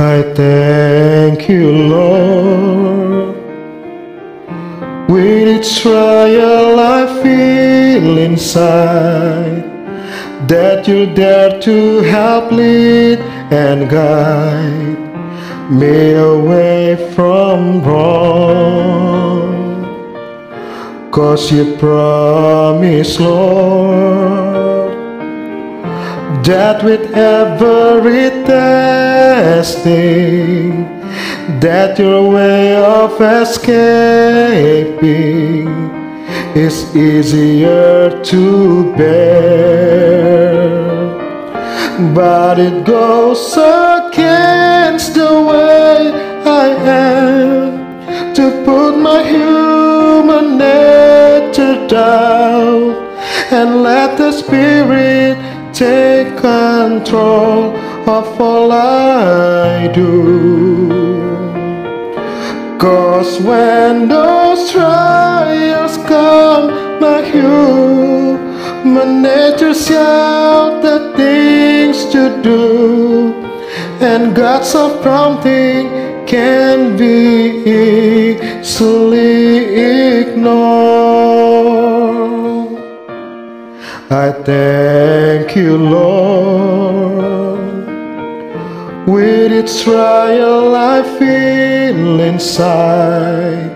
I thank you, Lord. With each trial I feel inside, that you're there to help lead and guide me away from wrong. Cause you promise, Lord, that with every testing, that your way of escaping is easier to bear. But it goes against the way I am to put my human nature down and let the Spirit take control of all I do. Cause when those trials come, my human nature shout the things to do, and God's prompting can be easily ignored. I thank you, Lord. With each trial I feel inside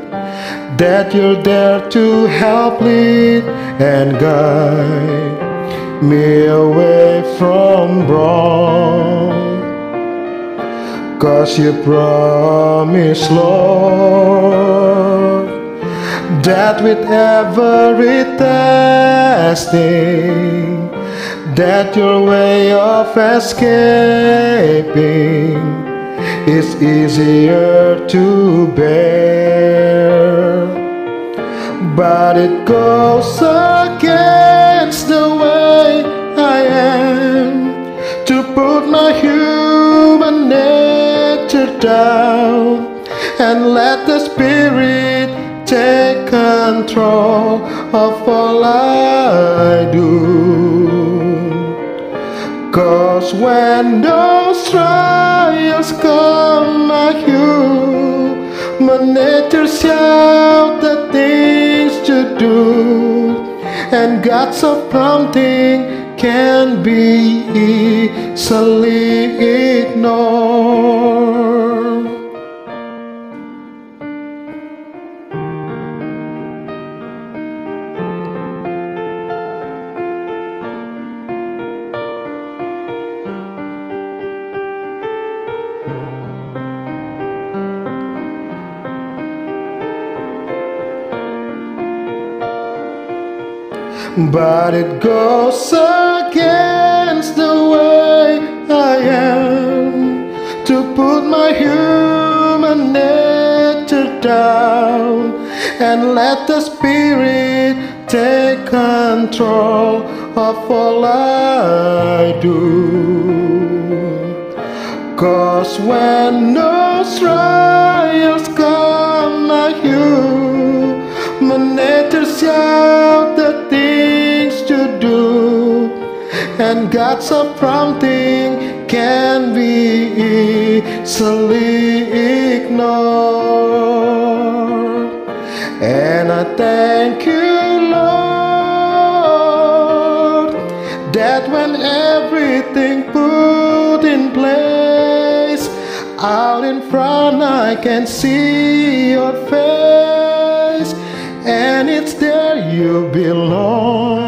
that you're there to help lead and guide me away from wrong. Cause you promised, Lord, that with every testing, that your way of escaping. Is easier to bear. But it goes against the way I am. To put my human nature down and let the Spirit take control of all I do. Cause when those trials come, at you, my nature shout the things to do, and God's of prompting can be easily ignored. But it goes against the way I am to put my human nature down and let the Spirit take control of all I do. Cause when those trials come, my human nature shout and God's of prompting can be easily ignored. And I thank you, Lord, that when everything put in place, out in front I can see your face, and it's there you belong.